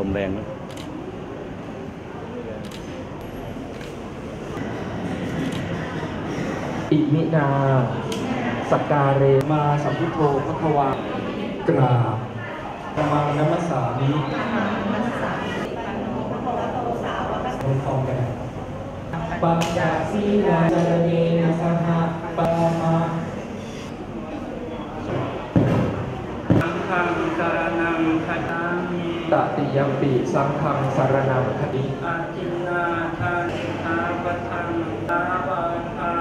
ลมแรงนะอิมินาสกการเรมาสัมพุทโธพัทวากราบธรรมานัมสามิปัญจสีลาจารเยนะสหปามา ตติยมปีสังฆังสารนังคดิอาจินาทานิทาปทังตาวาทา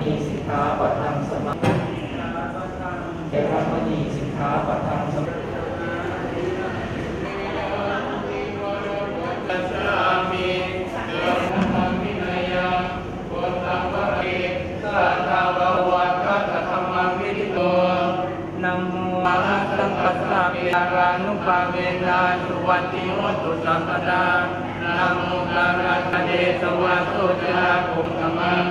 มีสิกขาปทังสมาธิาปทังเทรมณีสิกขาป สสะมิอารานุภาเวนาสุวัติโหตุสัมปทานามุการันเดสวัสสุจาคุกมัง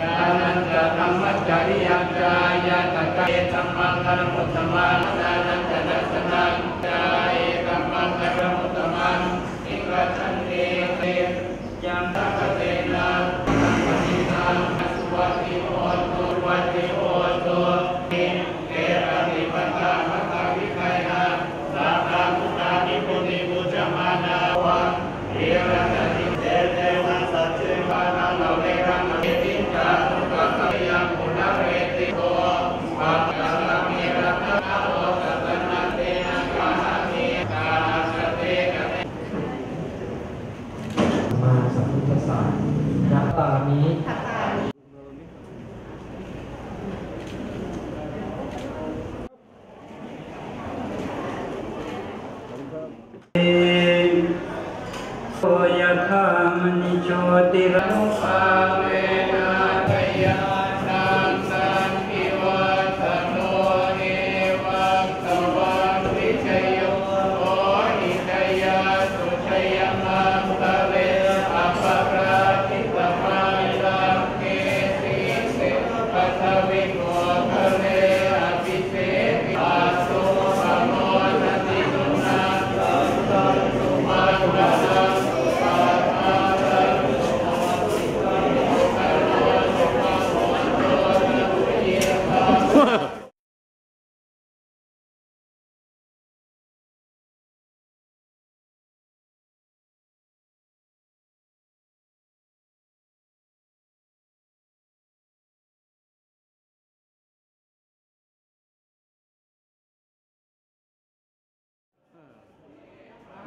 กาลันจะธรรมจริยกายาตะเกสัมมังครมุตมังนานันจะนัสนั यथा मणि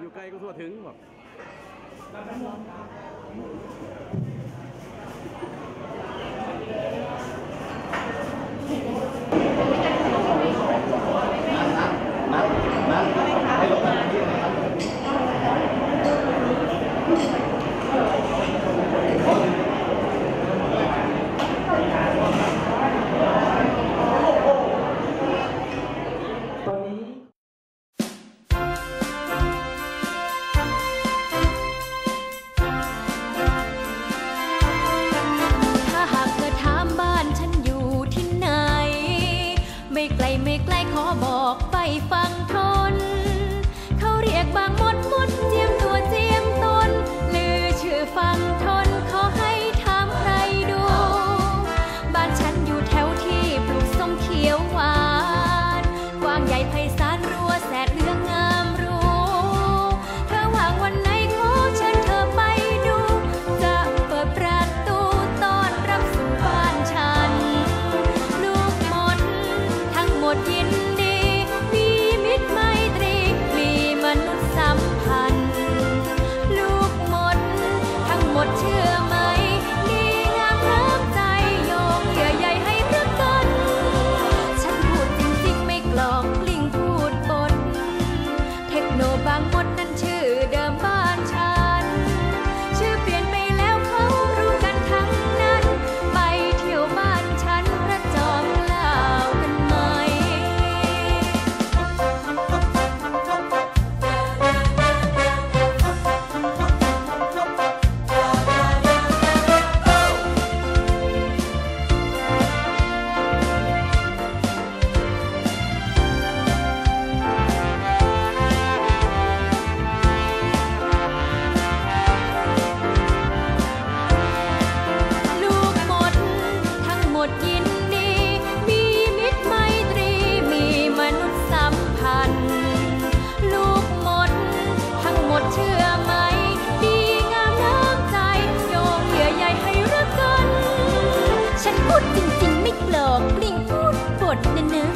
อยู่ไกลก็ทั่วถึงแบบ ไม่โกรกกลิ่งพูดบทนื้อ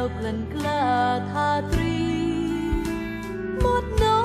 วกลั่นกล้าทาตรี หมดน้